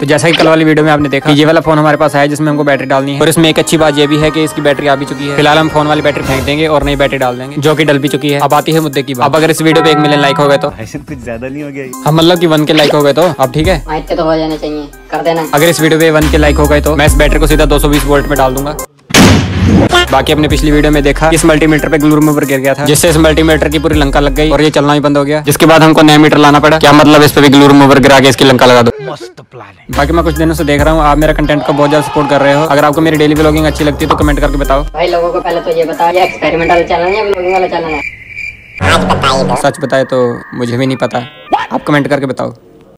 तो जैसा कि कल वाली वीडियो में आपने देखा ये वाला फ़ोन हमारे पास आया जिसमें हमको बैटरी डालनी है। और इसमें एक अच्छी बात यह भी है कि इसकी बैटरी आ भी चुकी है। फ़िलहाल हम फ़ोन वाली बैटरी फेंक देंगे और नई बैटरी डाल देंगे जो कि डल भी चुकी है। अब आती है मुद्दे की बात। अब अगर इस वीडियो पे एक मिलियन लाइक हो गए तो? ऐसे कुछ ज़्यादा नहीं हो गया हम मतलब की वन के लाइक हो गए तो? अब ठीक है? तो हो जाने चाहिए। कर देना। अगर इस वीडियो पे वन के लाइक हो गए तो? मैं इस बैटरी को सीधा 220 वोल्ट में डाल दूँगा। बाकी अपने पिछली वीडियो में देखा इस मल्टीमीटर पे ग्लू रिमूवर गिर गया था जिससे इस मल्टीमीटर की पूरी लंका लग गई और ये चलना ही बंद हो गया। जिसके बाद हमको नया मीटर लाना पड़ा। क्या मतलब इस पे भी ग्लू रिमूवर गिरा के इसकी लंका लगा दो? मस्त प्लान है। बाकी मैं कुछ दिनों से देख रहा हूँ आप मेरा कंटेंट को बहुत ज़्यादा सपोर्ट कर रहे हो। अगर आपको मेरी डेली ब्लॉगिंग अच्छी लगती है तो कमेंट करके बताओ। भाई लोगों को पहले तो ये बताओ ये एक्सपेरिमेंटल चैनल है ब्लॉगिंग वाला चैनल है? सच बताए तो मुझे भी नहीं पता। आप कमेंट करके बताओ।